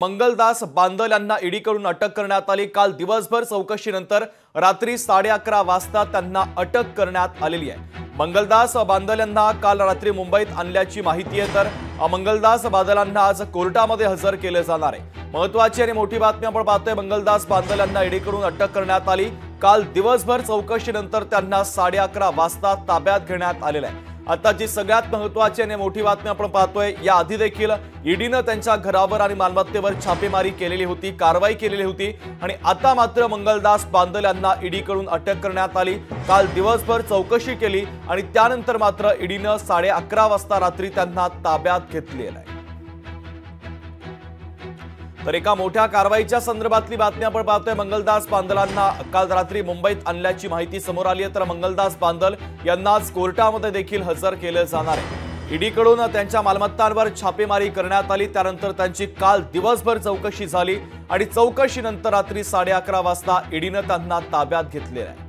मंगलदास बांदल यांना ईडीकडून अटक करण्यात आली. काल दिवसभर चौकशीनंतर रात्री साडे अकरा वाजता त्यांना अटक करण्यात आलेली आहे. मंगलदास बांदल यांना काल रात्री मुंबईत आणल्याची माहिती आहे तर मंगलदास बादलांना आज कोर्टामध्ये हजर केले जाणार आहे. महत्वाची आणि मोठी बातमी आपण पाहतोय मंगलदास बांदल यांना ईडीकडून अटक करण्यात आली. काल दिवसभर चौकशीनंतर त्यांना साडे अकरा वाजता ताब्यात घेण्यात आलेलं आहे. आता जी सगळ्यात महत्वाची आणि मोठी बातमी आपण पाहतोय या आधी देखील ईडीनं त्यांच्या घरावर आणि मालमत्तेवर छापेमारी केलेली होती कारवाई केलेली होती आणि आता मात्र मंगलदास बांदल यांना ईडीकडून अटक करण्यात आली. काल दिवसभर चौकशी केली आणि त्यानंतर मात्र ईडीनं साडे अकरा वाजता रात्री त्यांना ताब्यात घेतलेलं आहे. तर एका मोठ्या कारवाईच्या संदर्भातली बातमी आपण पाहतोय. मंगलदास बांदलांना काल रात्री मुंबईत आणल्याची माहिती समोर आली आहे. तर मंगलदास बांदल यांना आज कोर्टामध्ये देखील हजर केलं जाणार आहे. ईडीकडून त्यांच्या मालमत्तांवर छापेमारी करण्यात आली. त्यानंतर त्यांची काल दिवसभर चौकशी झाली आणि चौकशीनंतर रात्री साडे अकरा वाजता ईडीनं त्यांना ताब्यात घेतलेलं आहे.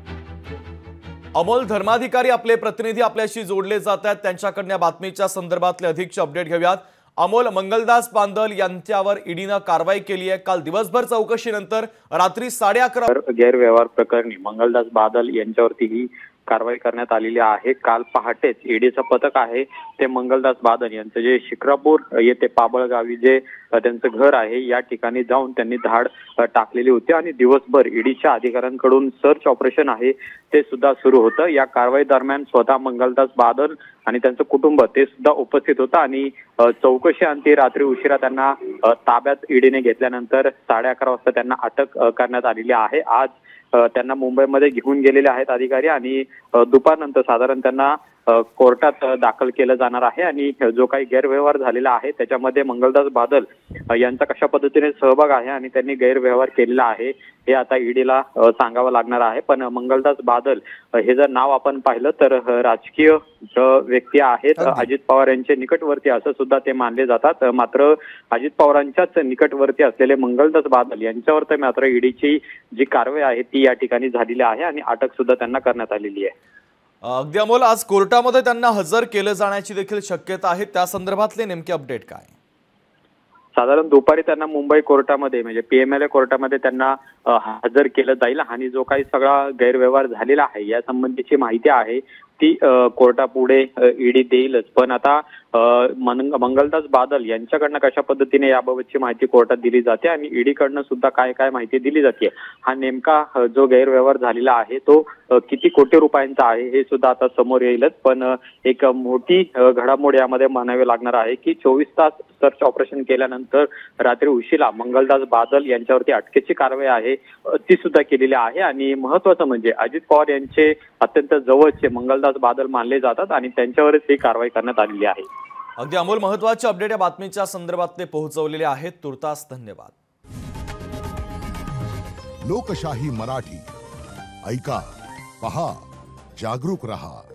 अमोल धर्माधिकारी आपले प्रतिनिधी आपल्याशी जोडले जात आहेत. त्यांच्याकडनं या बातमीच्या संदर्भातले अधिकचे अपडेट घेऊयात. अमोल मंगलदास बांदल यांच्यावर ईडीनं कारवाई केली आहे. काल दिवसभर चौकशीनंतर रात्री साडे अकरा गैरव्यवहार प्रकरणी मंगलदास बादल यांच्यावरती ही कारवाई करण्यात आलेली आहे. काल पहाटेच ईडीचं पथक आहे ते मंगलदास बादन यांचं जे शिक्रापूर येथे पाबळगावी जे त्यांचं घर आहे या ठिकाणी जाऊन त्यांनी धाड टाकलेली होती आणि दिवसभर ईडीच्या अधिकाऱ्यांकडून सर्च ऑपरेशन आहे ते सुद्धा सुरू होतं. या कारवाई दरम्यान स्वतः मंगलदास बादल आणि त्यांचं कुटुंब ते सुद्धा उपस्थित होतं आणि चौकशी अंती रात्री उशिरा त्यांना ताब्यात ईडीने घेतल्यानंतर साडे अकरा वाजता त्यांना अटक करण्यात आलेली आहे. आज त्यांना मुंबईमध्ये घेऊन गेलेले आहेत अधिकारी आणि दुपारनंतर साधारण त्यांना कोर्टात दाखल केलं जाणार आहे आणि जो काही गैरव्यवहार झालेला आहे त्याच्यामध्ये मंगलदास बादल यांचा कशा पद्धतीने सहभाग आहे आणि त्यांनी गैरव्यवहार केलेला आहे हे आता ईडीला सांगावं लागणार आहे. पण मंगलदास बादल हे जर नाव आपण पाहिलं तर राजकीय व्यक्ती आहेत. अजित पवार यांचे निकटवर्ती असं सुद्धा ते मानले जातात. मात्र अजित पवारांच्याच निकटवर्ती असलेले मंगलदास बादल यांच्यावर तर मात्र ईडीची जी कारवाई आहे ती या ठिकाणी झालेली आहे आणि अटक सुद्धा त्यांना करण्यात आलेली आहे. अगदी अमोल आज कोर्टामध्ये त्यांना हजर केलं जाण्याची देखील शक्यता आहे. त्या संदर्भातले नेमके अपडेट काय? साधारण दुपारी त्यांना मुंबई कोर्टामध्ये म्हणजे पीएमएलए कोर्टामध्ये त्यांना हजर केलं जाईल. आणि जो काही सगळा गैरव्यवहार झालेला आहे या संबंधीची माहिती आहे. ती कोर्टापुढे ईडी देईलच. पण आता मंगलदास बादल यांच्याकडनं कशा पद्धतीने याबाबतची माहिती कोर्टात दिली जाते आणि ईडीकडनं सुद्धा काय काय माहिती दिली जाते हा नेमका जो गैरव्यवहार झालेला आहे तो किती कोटी रुपयांचा आहे हे सुद्धा आता समोर येईलच. पण एक मोठी घडामोड यामध्ये म्हणावी लागणार आहे की चोवीस तास सर्च ऑपरेशन केल्यानंतर रात्री उशिरा मंगलदास बादल यांच्यावरती अटकेची कारवाई आहे ती सुद्धा केलेली आहे. आणि महत्वाचं म्हणजे अजित पवार यांचे अत्यंत जवळचे मंगलदास बादल मानले जातात आणि त्यांच्यावरच ही कारवाई करण्यात आलेली आहे. अगदी अमोल महत्त्वाचे अपडेट या बातमीच्या संदर्भात ते पोहोचवलेले आहेत. तुर्तास धन्यवाद. लोकशाही मराठी. ऐका पहा जागरूक रहा.